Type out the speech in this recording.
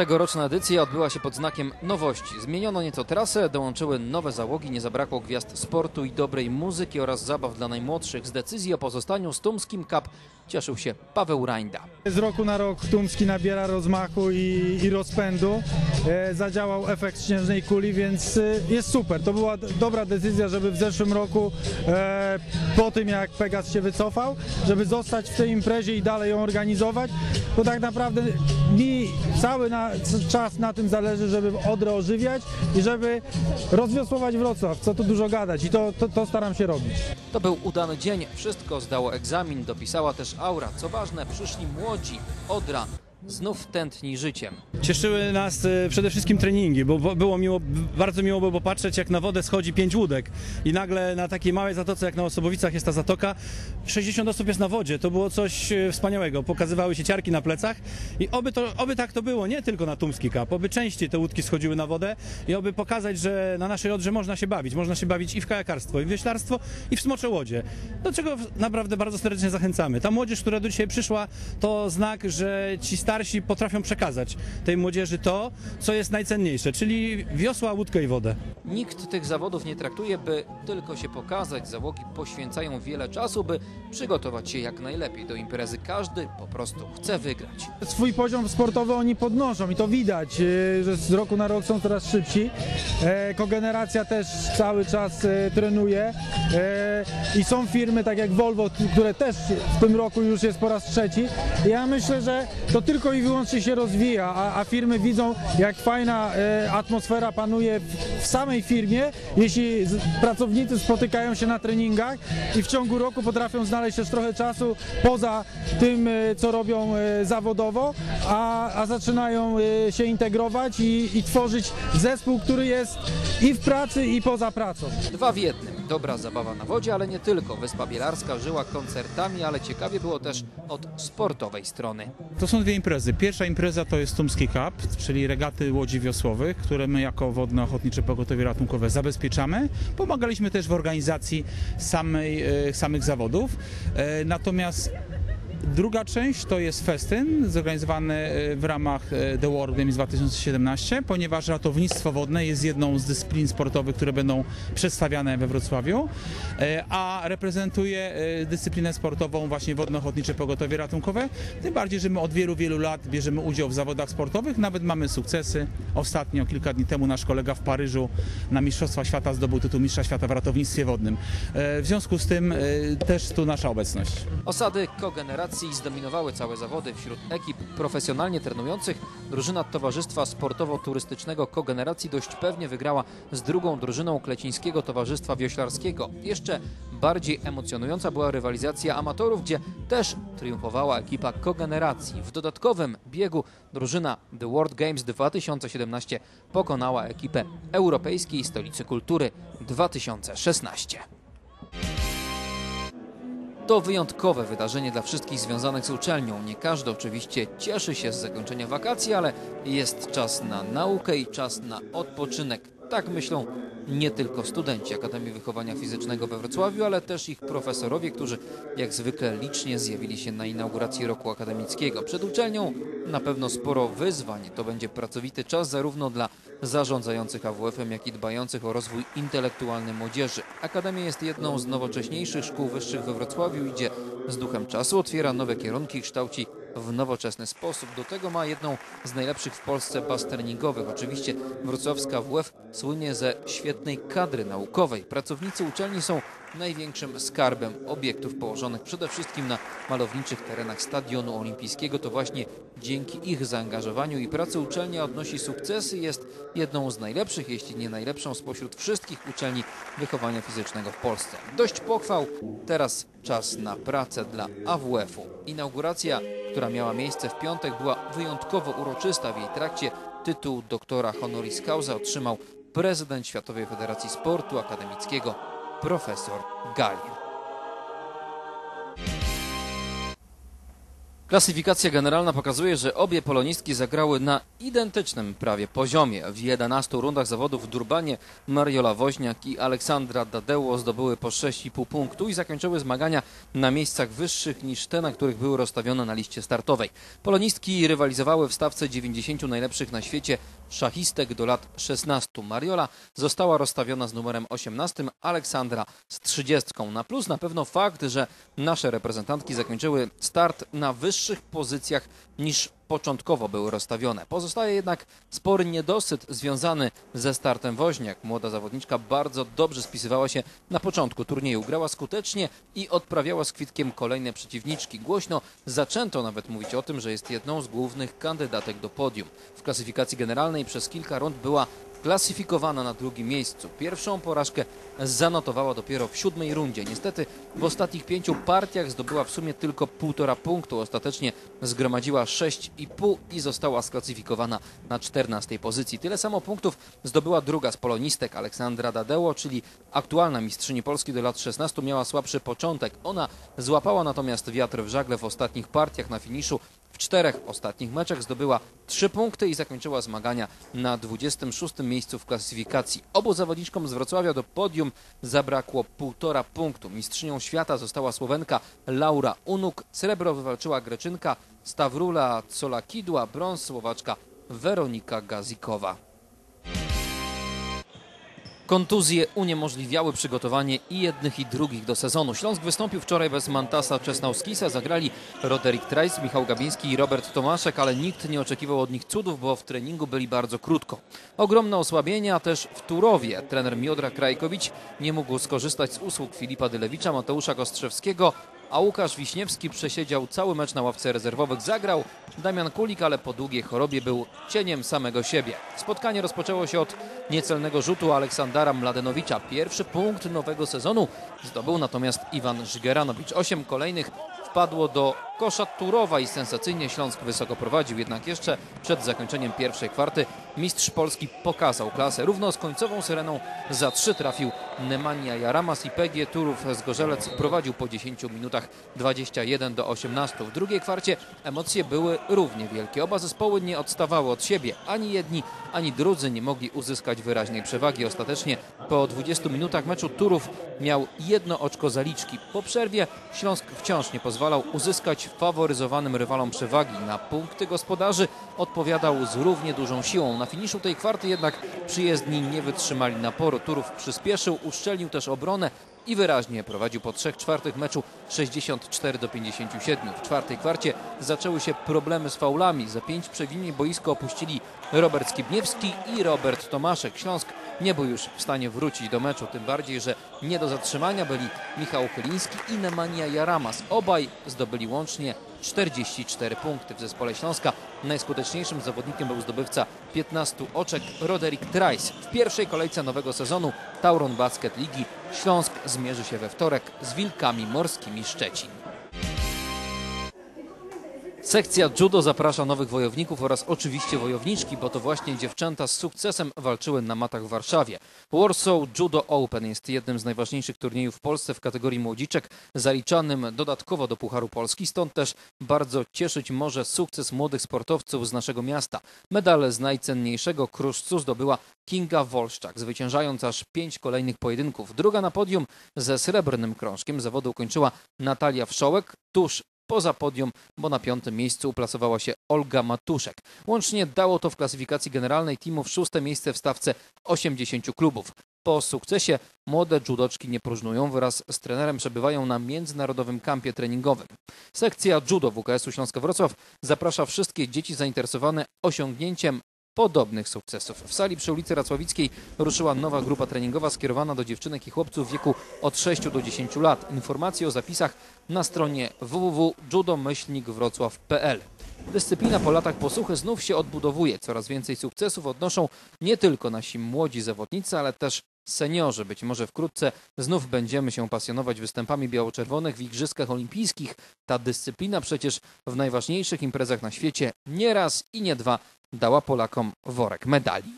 Tegoroczna edycja odbyła się pod znakiem nowości. Zmieniono nieco trasę, dołączyły nowe załogi, nie zabrakło gwiazd sportu i dobrej muzyki oraz zabaw dla najmłodszych. Z decyzji o pozostaniu z Tumskim Cup cieszył się Paweł Rajnda. Z roku na rok Tumski nabiera rozmachu i, i rozpędu. E, zadziałał efekt śnieżnej kuli, więc e, jest super. To była dobra decyzja, żeby w zeszłym roku, e, po tym jak Pegas się wycofał, żeby zostać w tej imprezie i dalej ją organizować, bo tak naprawdę mi cały na, czas na tym zależy, żeby Odrę ożywiać i żeby rozwiosłować Wrocław, co tu dużo gadać i to, to, to staram się robić. To był udany dzień, wszystko zdało egzamin, dopisała też aura. Co ważne, przyszli młodzi, Odra znów tętni życiem. Cieszyły nas e, przede wszystkim treningi, bo było miło, bardzo miło było popatrzeć jak na wodę schodzi pięć łódek. I nagle na takiej małej zatoce jak na Osobowicach jest ta zatoka, 60 osób jest na wodzie, to było coś e, wspaniałego, pokazywały się ciarki na plecach i oby, to, oby tak to było, nie tylko na Tumski Cup, oby częściej te łódki schodziły na wodę i oby pokazać, że na naszej Odrze można się bawić, można się bawić i w kajakarstwo, i w wioślarstwo, i w smocze łodzie, do czego naprawdę bardzo serdecznie zachęcamy. Ta młodzież, która do dzisiaj przyszła, to znak, że ci starsi potrafią przekazać tej młodzieży to, co jest najcenniejsze, czyli wiosła, łódkę i wodę. Nikt tych zawodów nie traktuje, by tylko się pokazać. Załogi poświęcają wiele czasu, by przygotować się jak najlepiej do imprezy. Każdy po prostu chce wygrać. swój poziom sportowy oni podnoszą i to widać, e, że z roku na rok są coraz szybsi. E, Kogeneracja też cały czas e, trenuje E, i są firmy tak jak Volvo, które też w tym roku już jest po raz trzeci. Ja myślę, że to tylko i wyłącznie się rozwija, a, a firmy widzą jak fajna e, atmosfera panuje w, w samej firmie, jeśli z, pracownicy spotykają się na treningach i w ciągu roku potrafią znaleźć też trochę czasu poza tym, e, co robią e, zawodowo, a, a zaczynają e, się integrować i, i tworzyć zespół, który jest i w pracy, i poza pracą. Dwa w jednym. Dobra zabawa na wodzie, ale nie tylko. Wyspa Bielarska żyła koncertami, ale ciekawie było też od sportowej strony. To są dwie imprezy. Pierwsza impreza to jest Tumski Cup, czyli regaty łodzi wiosłowych, które my jako Wodne Ochotnicze Pogotowie Ratunkowe zabezpieczamy. Pomagaliśmy też w organizacji samej, e, samych zawodów. E, Natomiast Druga część to jest festyn zorganizowany e, w ramach e, The World Games 2017, ponieważ ratownictwo wodne jest jedną z dyscyplin sportowych, które będą przedstawiane we Wrocławiu, e, a reprezentuje dyscyplinę sportową właśnie Wodno-Ochotnicze Pogotowie Ratunkowe. Tym bardziej, że my od wielu, wielu lat bierzemy udział w zawodach sportowych, nawet mamy sukcesy. Ostatnio, kilka dni temu nasz kolega w Paryżu na Mistrzostwa Świata zdobył tytuł Mistrza Świata w ratownictwie wodnym. W związku z tym też tu nasza obecność. Osady kogeneracji zdominowały całe zawody wśród ekip profesjonalnie trenujących. Drużyna Towarzystwa Sportowo-Turystycznego Kogeneracji dość pewnie wygrała z drugą drużyną Klecińskiego Towarzystwa Wioślarskiego. Jeszcze bardziej emocjonująca była rywalizacja amatorów, gdzie też triumfowała ekipa kogeneracji. W dodatkowym biegu drużyna The World Games 2017 pokonała ekipę Europejskiej Stolicy Kultury 2016. To wyjątkowe wydarzenie dla wszystkich związanych z uczelnią. Nie każdy oczywiście cieszy się z zakończenia wakacji, ale jest czas na naukę i czas na odpoczynek. Tak myślą nie tylko studenci Akademii Wychowania Fizycznego we Wrocławiu, ale też ich profesorowie, którzy jak zwykle licznie zjawili się na inauguracji roku akademickiego. Przed uczelnią na pewno sporo wyzwań. To będzie pracowity czas zarówno dla zarządzających AWF-em, jak i dbających o rozwój intelektualny młodzieży. Akademia jest jedną z nowocześniejszych szkół wyższych we Wrocławiu, idzie z duchem czasu, otwiera nowe kierunki, kształci w nowoczesny sposób. Do tego ma jedną z najlepszych w Polsce baz treningowych. Oczywiście wrocławska WF słynie ze świetnej kadry naukowej. Pracownicy uczelni są największym skarbem obiektów położonych przede wszystkim na malowniczych terenach Stadionu Olimpijskiego. To właśnie dzięki ich zaangażowaniu i pracy uczelnia odnosi sukcesy. Jest jedną z najlepszych, jeśli nie najlepszą spośród wszystkich uczelni wychowania fizycznego w Polsce. Dość pochwał, teraz czas na pracę dla AWF-u. Inauguracja, która miała miejsce w piątek, była wyjątkowo uroczysta. W jej trakcie tytuł doktora honoris causa otrzymał prezydent Światowej Federacji Sportu Akademickiego profesor Galier. Klasyfikacja generalna pokazuje, że obie polonistki zagrały na identycznym prawie poziomie. W 11 rundach zawodów w Durbanie Mariola Woźniak i Aleksandra Dadeło zdobyły po 6,5 punktu i zakończyły zmagania na miejscach wyższych niż te, na których były rozstawione na liście startowej. Polonistki rywalizowały w stawce 90 najlepszych na świecie szachistek do lat 16. Mariola została rozstawiona z numerem 18, Aleksandra z 30. Na plus na pewno fakt, że nasze reprezentantki zakończyły start na wyższych pozycjach niż początkowo były rozstawione. Pozostaje jednak spory niedosyt związany ze startem Woźniak. Młoda zawodniczka bardzo dobrze spisywała się na początku turnieju. Grała skutecznie i odprawiała z kwitkiem kolejne przeciwniczki. Głośno zaczęto nawet mówić o tym, że jest jedną z głównych kandydatek do podium. W klasyfikacji generalnej przez kilka rund była klasyfikowana na drugim miejscu. Pierwszą porażkę zanotowała dopiero w siódmej rundzie. Niestety w ostatnich pięciu partiach zdobyła w sumie tylko półtora punktu. Ostatecznie zgromadziła 6,5 i została sklasyfikowana na 14 pozycji. Tyle samo punktów zdobyła druga z polonistek Aleksandra Dadeło, czyli aktualna mistrzyni Polski do lat 16 miała słabszy początek. Ona złapała natomiast wiatr w żagle w ostatnich partiach na finiszu czterech ostatnich meczach zdobyła trzy punkty i zakończyła zmagania na 26 miejscu w klasyfikacji. Obu zawodniczkom z Wrocławia do podium zabrakło półtora punktu. Mistrzynią świata została Słowenka Laura Unuk, srebro wywalczyła Greczynka Stawrula Colakidła, brąz Słowaczka Weronika Gazikowa. Kontuzje uniemożliwiały przygotowanie i jednych i drugich do sezonu. Śląsk wystąpił wczoraj bez Mantasa Czesnauskisa, zagrali Roderick Trice, Michał Gabiński i Robert Tomaszek, ale nikt nie oczekiwał od nich cudów, bo w treningu byli bardzo krótko. Ogromne osłabienia też w Turowie. Trener Miodra Krajkowicz nie mógł skorzystać z usług Filipa Dylewicza, Mateusza Kostrzewskiego, a Łukasz Wiśniewski przesiedział cały mecz na ławce rezerwowych. Zagrał Damian Kulik, ale po długiej chorobie był cieniem samego siebie. Spotkanie rozpoczęło się od niecelnego rzutu Aleksandra Mladenowicza. Pierwszy punkt nowego sezonu zdobył natomiast Iwan Żgeranowicz. Osiem kolejnych wpadło do kosza Turowa i sensacyjnie Śląsk wysoko prowadził. Jednak jeszcze przed zakończeniem pierwszej kwarty mistrz Polski pokazał klasę. Równo z końcową syreną za trzy trafił Nemanja Jaramas i PG Turów z Gorzelec prowadził po 10 minutach 21 do 18. W drugiej kwarcie emocje były równie wielkie. Oba zespoły nie odstawały od siebie. Ani jedni, ani drudzy nie mogli uzyskać wyraźnej przewagi. Ostatecznie po 20 minutach meczu Turów miał jedno oczko zaliczki. Po przerwie Śląsk wciąż nie pozwalał uzyskać faworyzowanym rywalom przewagi. Na punkty gospodarzy odpowiadał z równie dużą siłą. Na finiszu tej kwarty jednak przyjezdni nie wytrzymali naporu. Turów przyspieszył, uszczelnił też obronę i wyraźnie prowadził po 3 czwartych meczu 64 do 57. W czwartej kwarcie zaczęły się problemy z faulami. Za pięć przewinień boisko opuścili Robert Skibniewski i Robert Tomaszek. Śląsk nie był już w stanie wrócić do meczu, tym bardziej, że nie do zatrzymania byli Michał Chyliński i Nemanja Jaramas. Obaj zdobyli łącznie 44 punkty w zespole Śląska. Najskuteczniejszym zawodnikiem był zdobywca 15 oczek Roderick Trice. W pierwszej kolejce nowego sezonu Tauron Basket Ligi Śląsk zmierzy się we wtorek z Wilkami Morskimi Szczecin. Sekcja judo zaprasza nowych wojowników oraz oczywiście wojowniczki, bo to właśnie dziewczęta z sukcesem walczyły na matach w Warszawie. Warsaw Judo Open jest jednym z najważniejszych turniejów w Polsce w kategorii młodziczek, zaliczanym dodatkowo do Pucharu Polski, stąd też bardzo cieszyć może sukces młodych sportowców z naszego miasta. Medal z najcenniejszego kruszcu zdobyła Kinga Wolszczak, zwyciężając aż pięć kolejnych pojedynków. Druga na podium ze srebrnym krążkiem zawodu ukończyła Natalia Wszołek, tuż poza podium, bo na piątym miejscu uplasowała się Olga Matuszek. Łącznie dało to w klasyfikacji generalnej teamów szóste miejsce w stawce 80 klubów. Po sukcesie młode judoczki nie próżnują, wraz z trenerem przebywają na międzynarodowym kampie treningowym. Sekcja judo WKS-u Śląska Wrocław zaprasza wszystkie dzieci zainteresowane osiągnięciem podobnych sukcesów. W sali przy ulicy Racławickiej ruszyła nowa grupa treningowa skierowana do dziewczynek i chłopców w wieku od 6 do 10 lat. Informacje o zapisach na stronie www.judomyślnikwrocław.pl. Dyscyplina po latach posłuchy znów się odbudowuje. Coraz więcej sukcesów odnoszą nie tylko nasi młodzi zawodnicy, ale też seniorzy. Być może wkrótce znów będziemy się pasjonować występami biało-czerwonych w Igrzyskach Olimpijskich. Ta dyscyplina przecież w najważniejszych imprezach na świecie nie raz i nie dwa dała Polakom worek medali.